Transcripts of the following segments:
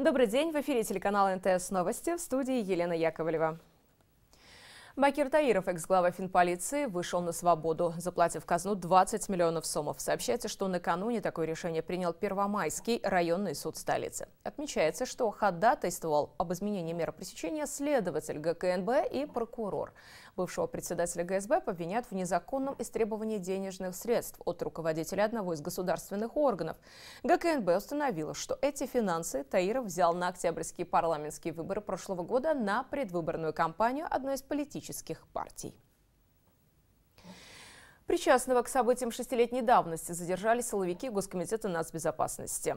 Добрый день, в эфире телеканала НТС Новости, в студии Елена Яковлева. Бакир Таиров, экс-глава финполиции, вышел на свободу, заплатив казну 20 миллионов сомов. Сообщается, что накануне такое решение принял Первомайский районный суд столицы. Отмечается, что ходатайствовал об изменении меры пресечения следователь ГКНБ и прокурор. Бывшего председателя ГСБ обвинят в незаконном истребовании денежных средств от руководителя одного из государственных органов. ГКНБ установила, что эти финансы Таиров взял на октябрьские парламентские выборы прошлого года на предвыборную кампанию одной из политических партий. Причастного к событиям шестилетней давности задержали силовики Госкомитета нацбезопасности.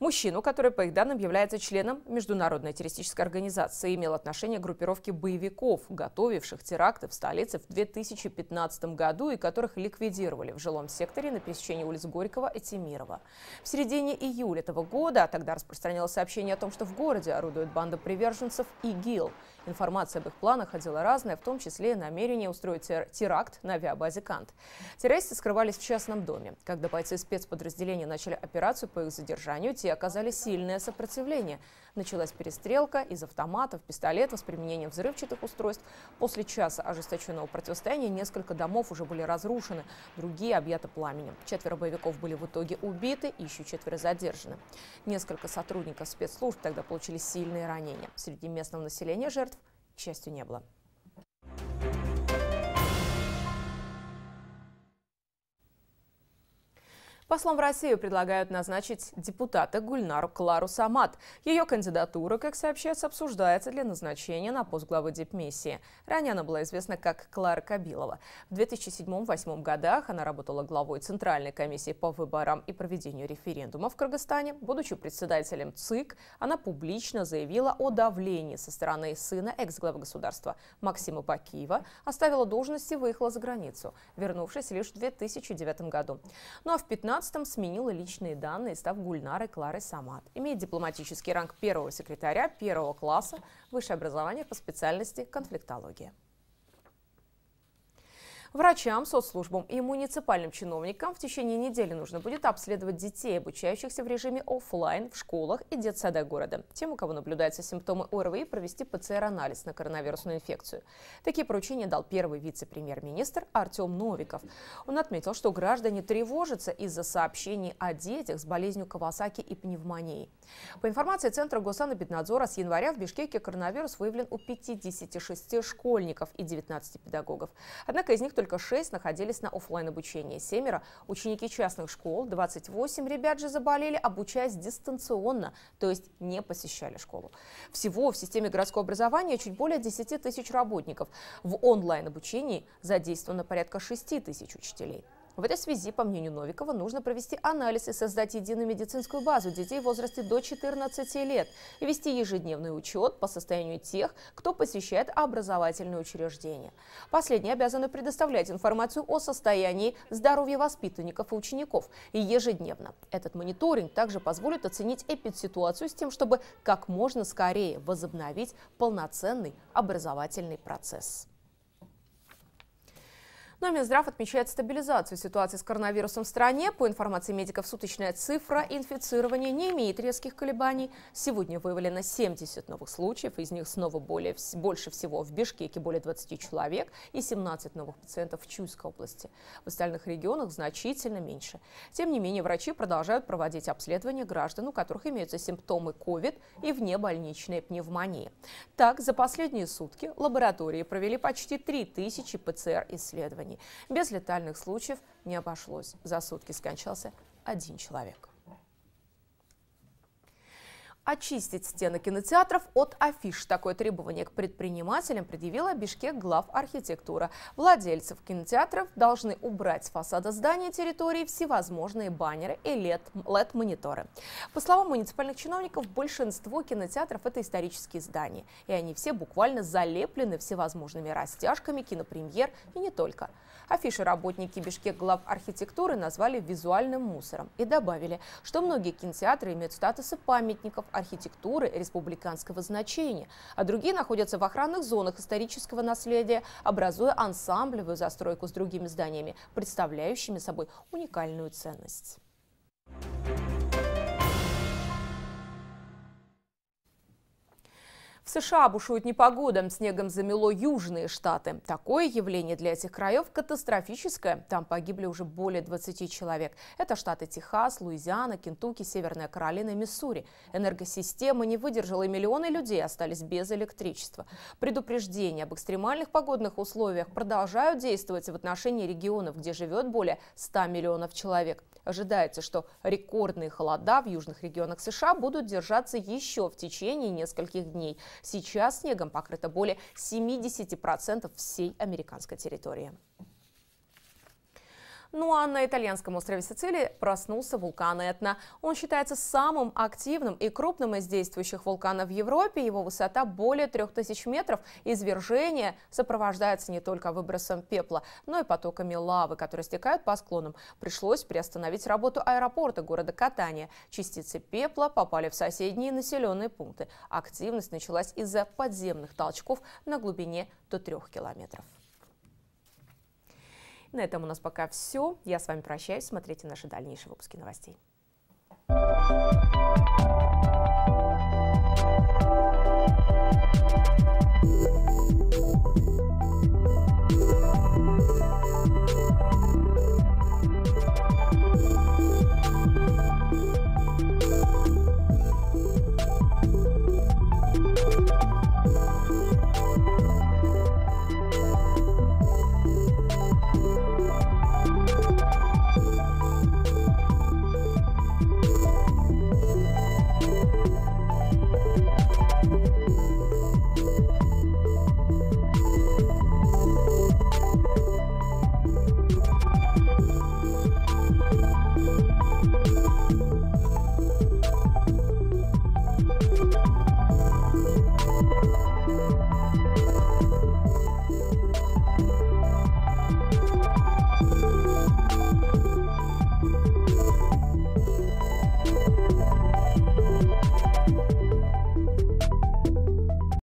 Мужчину, который, по их данным, является членом Международной террористической организации, имел отношение к группировке боевиков, готовивших теракты в столице в 2015 году и которых ликвидировали в жилом секторе на пересечении улиц Горького и Тимирова. В середине июля этого года тогда распространялось сообщение о том, что в городе орудует банда приверженцев ИГИЛ. Информация об их планах ходила разная, в том числе и намерение устроить теракт на авиабазе «Кант». Террористы скрывались в частном доме. Когда бойцы спецподразделения начали операцию по их задержанию, те оказали сильное сопротивление. Началась перестрелка из автоматов, пистолетов с применением взрывчатых устройств. После часа ожесточенного противостояния несколько домов уже были разрушены, другие объяты пламенем. Четверо боевиков были в итоге убиты, еще четверо задержаны. Несколько сотрудников спецслужб тогда получили сильные ранения. Среди местного населения жертв, к счастью, не было. Послом в Россию предлагают назначить депутата Гульнару Клару Самат. Ее кандидатура, как сообщается, обсуждается для назначения на пост главы дипмиссии. Ранее она была известна как Клара Кабилова. В 2007-2008 годах она работала главой Центральной комиссии по выборам и проведению референдума в Кыргызстане. Будучи председателем ЦИК, она публично заявила о давлении со стороны сына экс-главы государства Максима Бакиева, оставила должность и выехала за границу, вернувшись лишь в 2009 году. Ну а в 15 2015-м сменила личные данные, став Гульнарой Кларой Самат. Имеет дипломатический ранг первого секретаря первого класса, высшее образование по специальности конфликтология. Врачам, соцслужбам и муниципальным чиновникам в течение недели нужно будет обследовать детей, обучающихся в режиме офлайн в школах и детсадах города. Тем, у кого наблюдаются симптомы ОРВИ, провести ПЦР-анализ на коронавирусную инфекцию. Такие поручения дал первый вице-премьер-министр Артем Новиков. Он отметил, что граждане тревожатся из-за сообщений о детях с болезнью Кавасаки и пневмонией. По информации Центра Госанобеднадзора, с января в Бишкеке коронавирус выявлен у 56 школьников и 19 педагогов. Однако из них только только 6 находились на офлайн обучении. Семеро – ученики частных школ, 28 ребят же заболели, обучаясь дистанционно, то есть не посещали школу. Всего в системе городского образования чуть более 10 тысяч работников. В онлайн-обучении задействовано порядка 6 тысяч учителей. В этой связи, по мнению Новикова, нужно провести анализ и создать единую медицинскую базу детей в возрасте до 14 лет и вести ежедневный учет по состоянию тех, кто посещает образовательные учреждения. Последние обязаны предоставлять информацию о состоянии здоровья воспитанников и учеников ежедневно. Этот мониторинг также позволит оценить эпидситуацию с тем, чтобы как можно скорее возобновить полноценный образовательный процесс. Но Минздрав отмечает стабилизацию ситуации с коронавирусом в стране. По информации медиков, суточная цифра инфицирования не имеет резких колебаний. Сегодня выявлено 70 новых случаев, из них снова более, больше всего в Бишкеке более 20 человек и 17 новых пациентов в Чуйской области. В остальных регионах значительно меньше. Тем не менее, врачи продолжают проводить обследования граждан, у которых имеются симптомы COVID и внебольничная пневмония. Так, за последние сутки лаборатории провели почти 3000 ПЦР-исследований исследований. Без летальных случаев не обошлось. За сутки скончался один человек очистить стены кинотеатров от афиш. Такое требование к предпринимателям предъявила Бишкек глав архитектура. Владельцев кинотеатров должны убрать с фасада здания территории всевозможные баннеры и LED-мониторы. По словам муниципальных чиновников, большинство кинотеатров – это исторические здания. И они все буквально залеплены всевозможными растяжками кинопремьер и не только. Афиши работники Бишкек глав архитектуры назвали визуальным мусором и добавили, что многие кинотеатры имеют статусы памятников архитектуры республиканского значения, а другие находятся в охранных зонах исторического наследия, образуя ансамблевую застройку с другими зданиями, представляющими собой уникальную ценность. В США бушует непогода, снегом замело южные штаты. Такое явление для этих краев катастрофическое. Там погибли уже более 20 человек. Это штаты Техас, Луизиана, Кентукки, Северная Каролина и Миссури. Энергосистема не выдержала и миллионы людей остались без электричества. Предупреждения об экстремальных погодных условиях продолжают действовать в отношении регионов, где живет более 100 миллионов человек. Ожидается, что рекордные холода в южных регионах США будут держаться еще в течение нескольких дней. Сейчас снегом покрыто более 70% всей американской территории. Ну а на итальянском острове Сицилии проснулся вулкан Этна. Он считается самым активным и крупным из действующих вулканов в Европе. Его высота более 3000 метров. Извержение сопровождается не только выбросом пепла, но и потоками лавы, которые стекают по склонам. Пришлось приостановить работу аэропорта города Катания. Частицы пепла попали в соседние населенные пункты. Активность началась из-за подземных толчков на глубине до 3 километров. На этом у нас пока все. Я с вами прощаюсь. Смотрите наши дальнейшие выпуски новостей. Thank you.